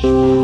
Shh.